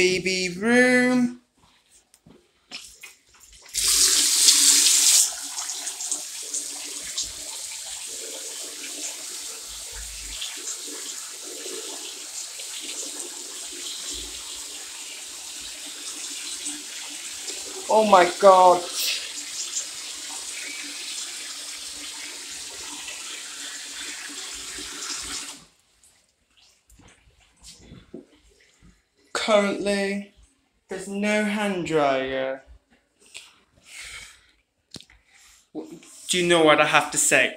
baby room. Oh my god. Currently, there's no hand dryer. Do you know what I have to say?